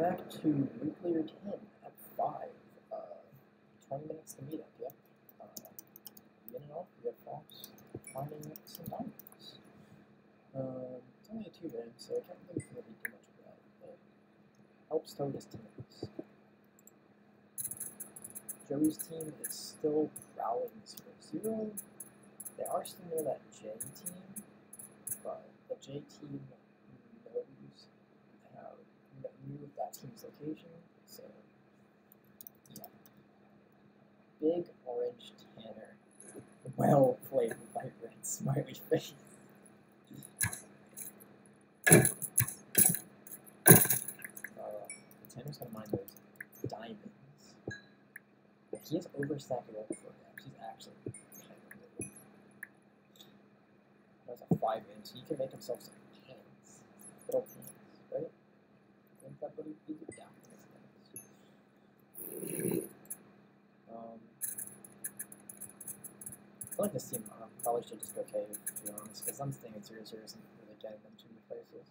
back to Nuclear 10 at 5. Uh, 20 minutes to meet up, yep. Uh, beginning off, we have Fox finding some diamonds. Um, it's only a 2 minute, so I can't really feel too much of that, but helps tell his teammates. Joey's team is still prowling 0 0. They are still near that J team, but the J team knew that team's location, so yeah. Big orange Tanner. Well played, vibrant, smiley face. Uh, Tanner's gonna mine those diamonds. He has overstackable programs, he's actually kind of good. That's a five inch, he can make himself some pants. Little pants, right? I think that's what he he did. Yeah. Um, Like this team um, probably should just go cave, to be honest, because I'm staying at zero zero isn't really getting them too many places.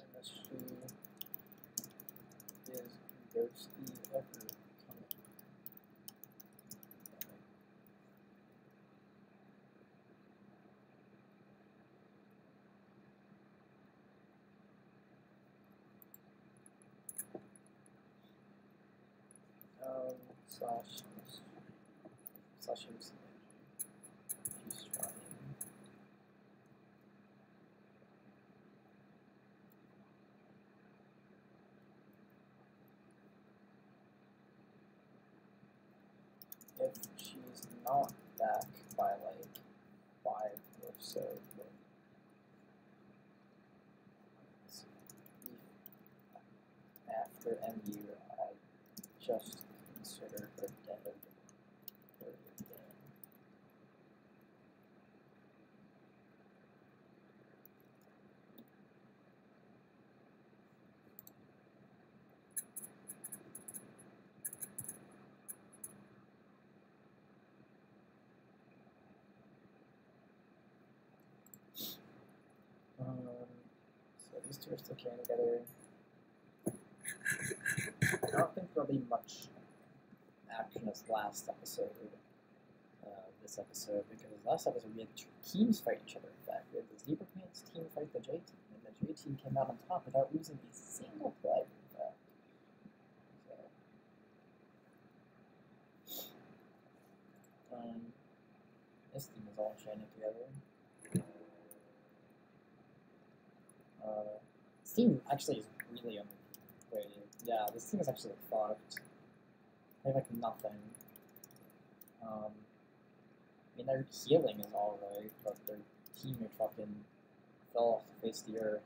MSG is Ghosty coming? Um, slash slash if she's not back by like five or so, then after MU, I just consider her dead. Period. Then. Um, so these two are still carrying together. I don't think there'll be much action as last episode, uh, this episode, because last episode we had two teams fight each other. In fact, we had the Zebra Pants team fight the J team, and the J team came out on top without losing a single play. In fact, so, um, this team is all shining together. Uh, team actually is really underrated. Yeah, this team is actually fucked. They have like nothing. Um, I mean, their healing is alright, but their teammate fucking fell off the face of the earth.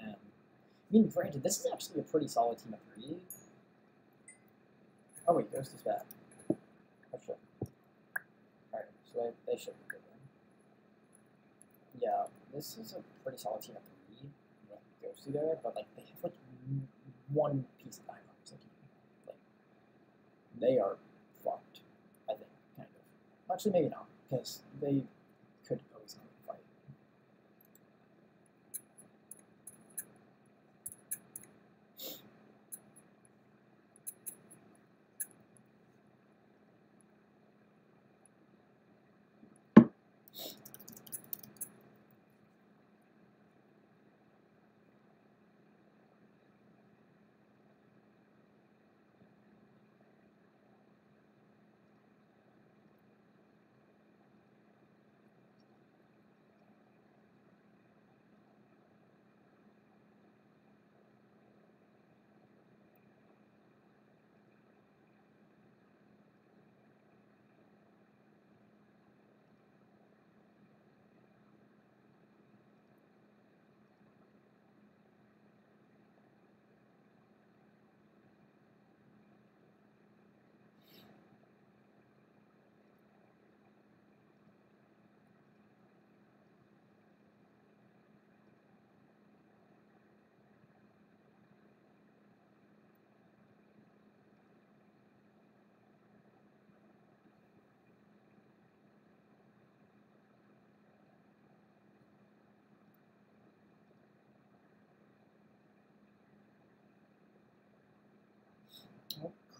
And I mean, granted, this is actually a pretty solid team of three. Oh wait, Ghost is bad. Oh shit. Alright, so they, they should be good then. Yeah, this is a pretty solid team of three there, but like they have like one piece of dynamics. Like, like they are fucked. I think kind of. Actually, maybe not because they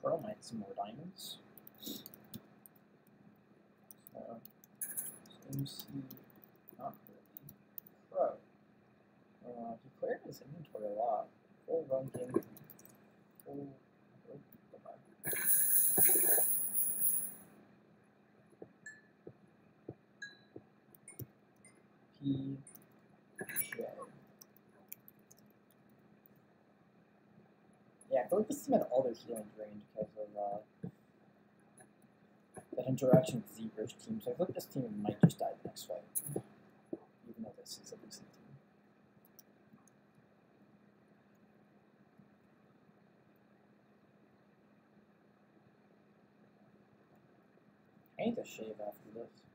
Pearl might some more diamonds. So, MC, not really. Pro. Uh, he cleared his inventory a lot. Full run game. Full. oh. J. Yeah, I feel like this team had all their healing drained because of uh, that interaction with Zebra's team. So I feel like this team might just die the next fight, even though this is a decent team. I need to shave after this.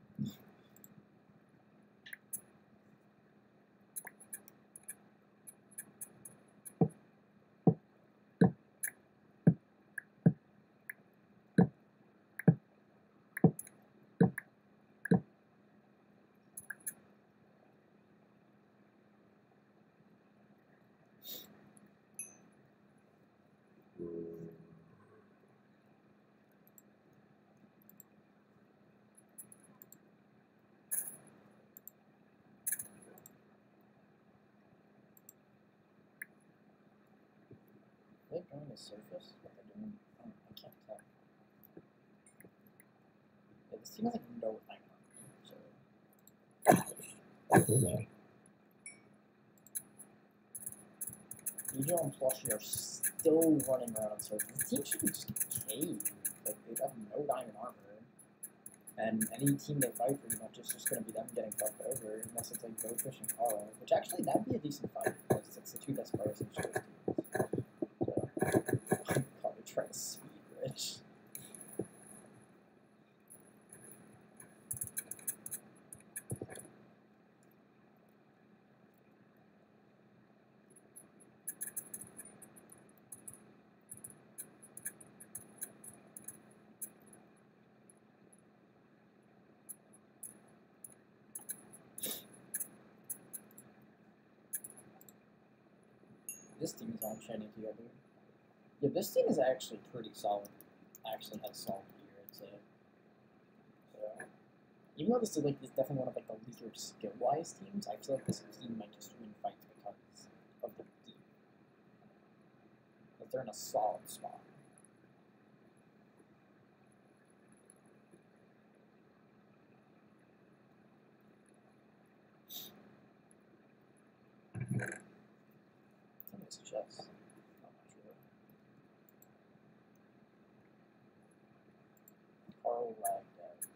They going to surface? What they're doing? I, don't, I can't tell. Yeah, this team has like no on. So Ejo and Plushie are still running around surface. This team should be just caved. Like they have no diamond armor. And any team they fight pretty much is just gonna be them getting fucked over unless it's like Goldfish and Carl. Which actually that'd be a decent fight because it's the two best players in the teams. God, they're trying to speed bridge. This team is all shining together. Yeah, this team is actually pretty solid. Actually has solid gear, I'd say. So, even though this is like is definitely one of like the weaker skill wise teams, I feel like this team might just win fights because of the team. But they're in a solid spot. Think it's chess. Not sure. Carl lagged out.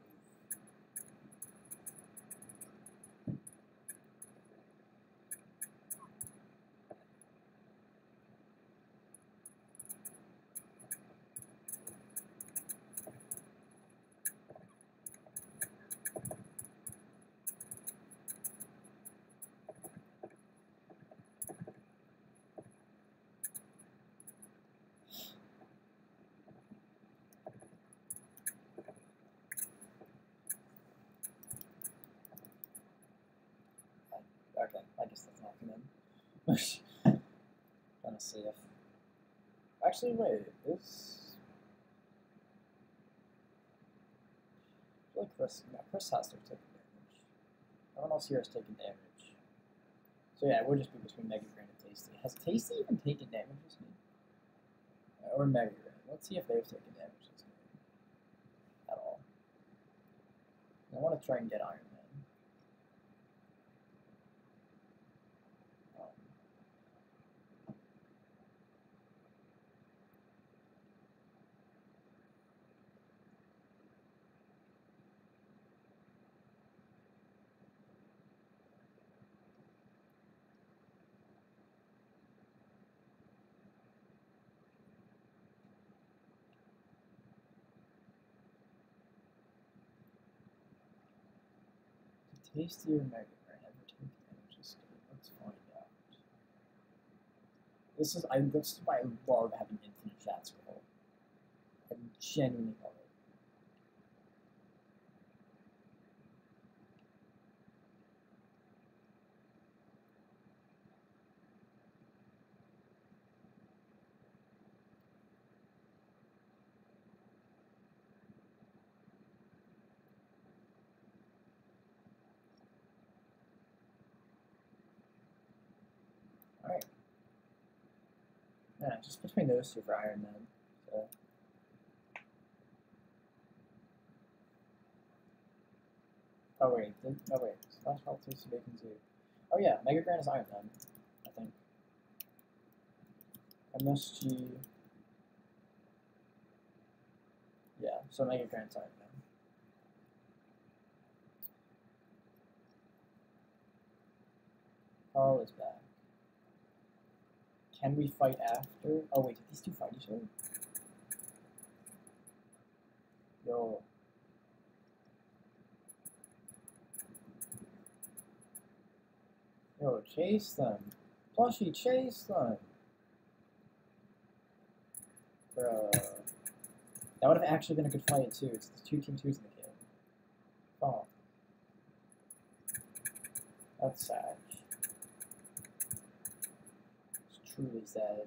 Okay, I guess that's not him. Trying to see if. Actually, wait. This. Like Chris. Yeah, Chris has to have taken damage. No one else here has taken damage. So yeah, would just be between Mega Grand and Tasty. Has Tasty even taken damage this game? Uh, Or Mega Grand? Let's see if they've taken damage this game. At all. I want to try and get Iron Man. Um, Tasty or Mega Grand ever take damage this game? Let's find out. This is I this is why I love having infinite chat scroll. I genuinely love Just between those two for Iron Man. So. Oh wait, oh wait, Slash Health is Bacon too. Oh yeah, Mega Grand is Iron Man, I think. MSG. Yeah, so Mega Grand's Iron Man. Carl is back. Can we fight after? Oh wait, did these two fight each other? Yo. Yo, chase them. Plushie, chase them. Bro. That would have actually been a good fight too. It's the two team twos in the game. Oh. That's sad. It's Edge. sad.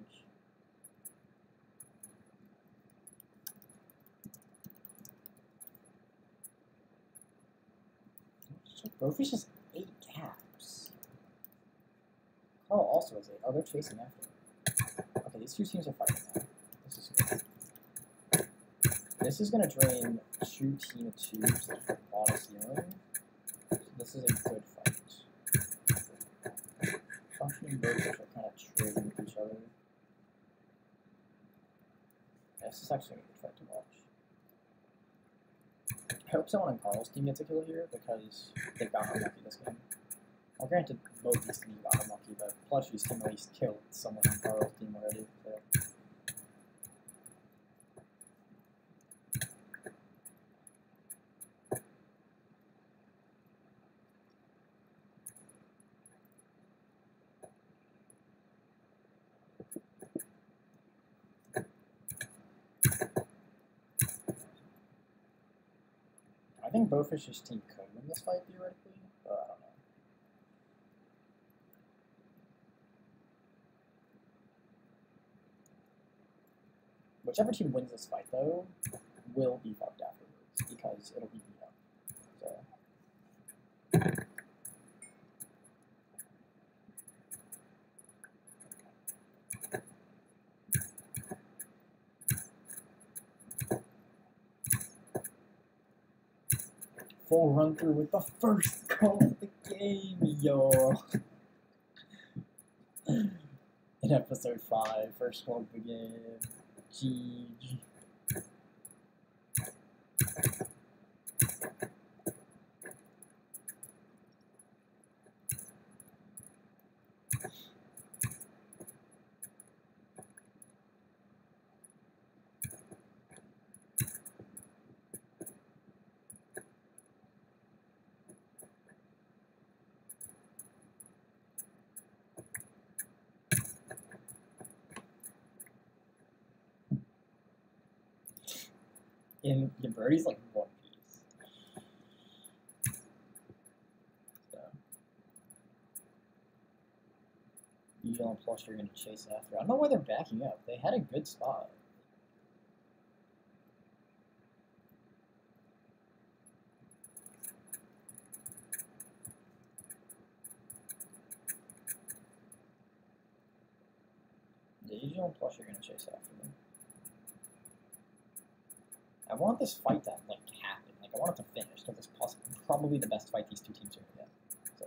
Brofish has eight caps. Oh, also has eight. Oh, they're chasing after. Okay, these two teams are fighting now. This is good. This is gonna drain two team of twos that have a lot of healing. So this is a good fight. Function and Brofish are kind of trading with each other. Yeah, this is actually a good fight to watch. I hope someone on Carl's team gets a kill here because they've gotten unlucky this game. Well, granted, both these teams got unlucky, but Plushie's team at least killed someone on Carl's team already. So. I think Bowfish's team could win this fight theoretically, but I don't know. Whichever team wins this fight, though, will be fucked afterwards because it'll be beat up. So. Full run through with the first goal of the game, yo. In episode 5, first goal of the game. GG. In Birdie's like one piece. So. You and plus you're gonna chase after. I don't know why they're backing up. They had a good spot. Yeah, you and plus you're gonna chase after them. I want this fight to like happen. Like I want it to finish because it's possible, probably the best fight these two teams are gonna get. So.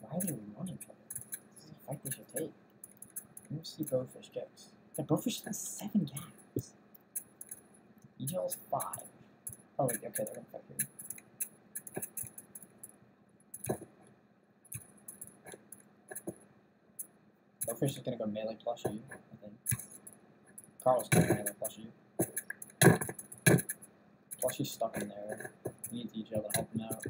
Why are they running from it? This is a fight they should take. Let see Bowfish kicks. Yeah, Bowfish has seven gaps. EGL's five. Oh wait, okay, they're gonna fight here. Bowfish is gonna go melee plush you, I think. Carl's gonna melee plush you. Plushie's stuck in there. We need DJ to help him out.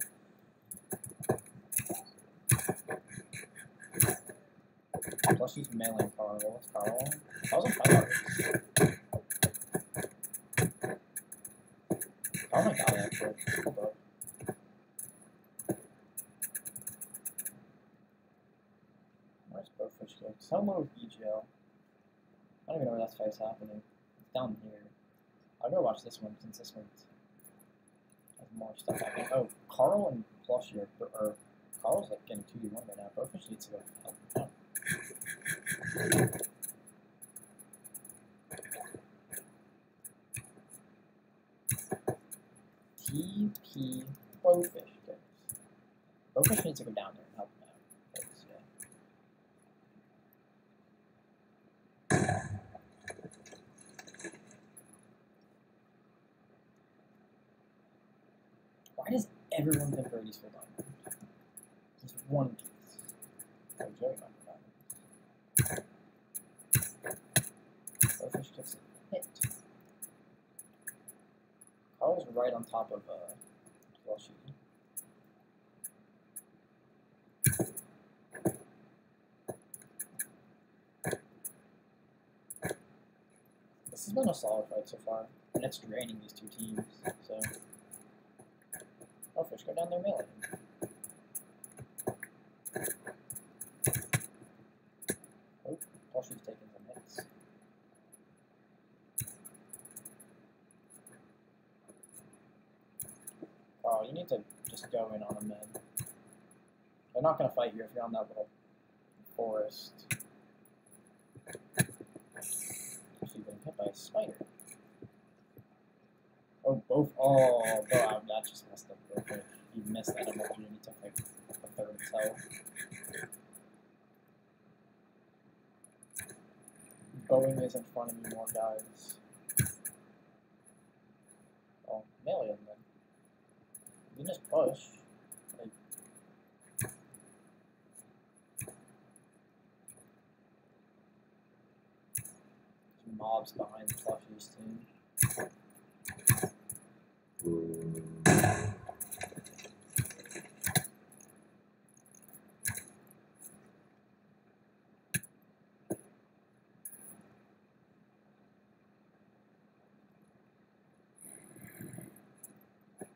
Plushie's melee Carl. Carl. Carl's on fire. Carl might die actually. Bowfish? Somewhere EGL. I don't even know where that fight's happening. It's down here. I'll go watch this one since this one's has more stuff happening. Oh, Carl and Plushie are, are Carl's like getting 2v1 right now. Bofish needs to go help. TP Bofish goes. Bofish needs to go down there and help him out. 'cause, yeah. Why does everyone think Brady's full diamond? He's one piece. Be diamond. Bofish gets hit. Carl's right on top of uh, Plushie. This has been a solid fight so far, and it's draining these two teams. So, fish go down there melee. Oh, Plushie's taking some hits. Oh, you need to just go in on them, man. They're not gonna fight you if you're on that little forest. Actually, been hit by a spider. Oh, both. Oh, bro, that just messed up real quick. He missed that opportunity. He took like a third of his health. Boeing is in front of me more, guys. Oh, million then. You just push. Like, mobs behind the plushies team.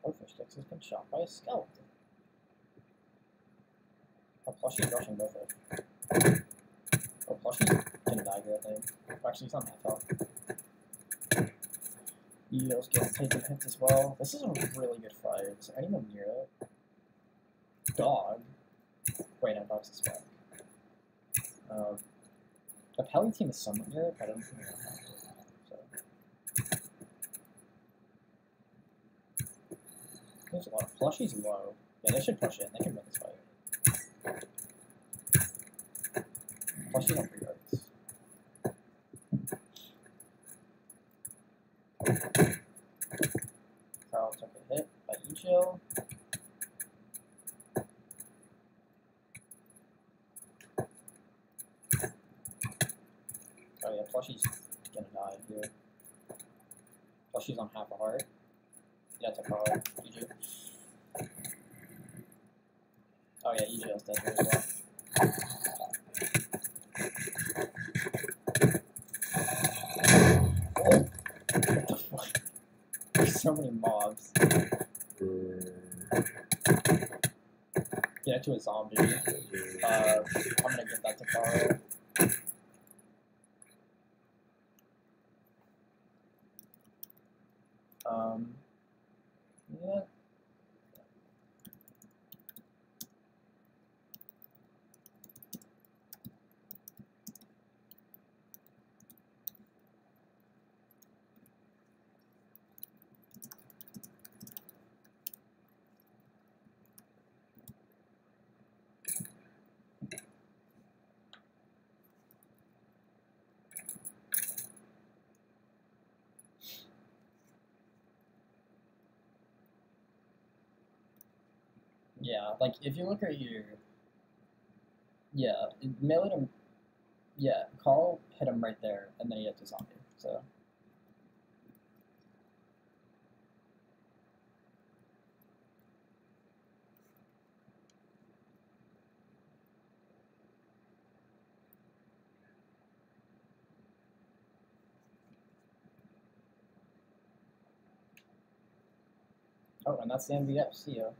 Bofish Sticks has been shot by a skeleton. Oh, plushie's rushing Bofish. Oh, plushie's gonna die here, I think. Oh, actually, he's on half health. Eagles getting taken hits as well. This is a really good fight. Is anyone near it? Dog. Wait, no, dog's a spec. Uh, the Pelly team is somewhat near it, but I don't think they're half so. There's a lot of plushies low. Yeah, they should push in. They can win this fight. Plushies on three yards. Carl took a hit by Ichil. Oh yeah, Plushie's gonna die here. Plushie's on half a heart. Yeah, it's a Carl. GG. Oh yeah, dead here as well. There's so many mobs. Get to a zombie. Uh, I'm gonna give that to Carl. Um, yeah. Yeah, like if you look at your, yeah, melee him. Yeah, Carl hit him right there, and then he hit the zombie. So oh, and that's the end of.